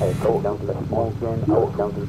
I go down to the point again, I walk down to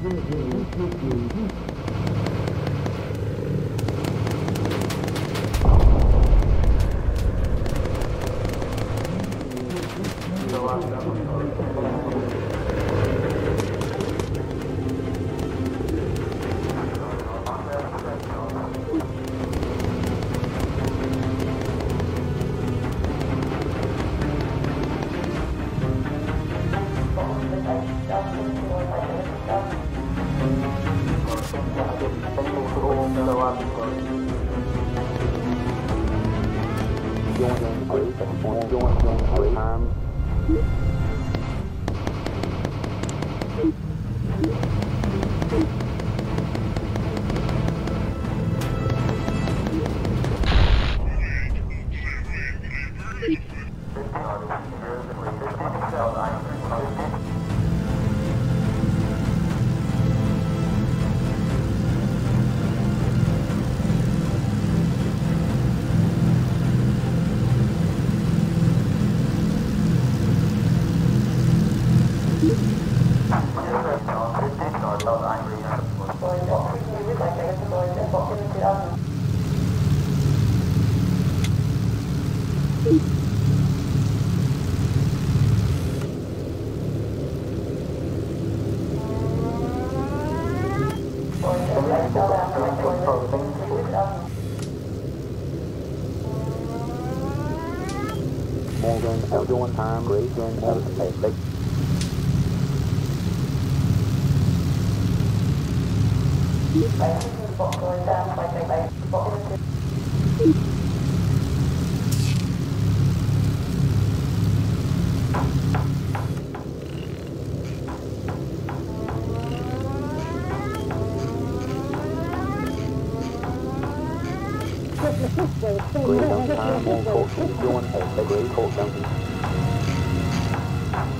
Thank you. Mm-hmm. Grazing, L1 time, grazing, L, big, Green down time, one court, L1, L, big, green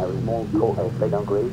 I remain co-head second grade.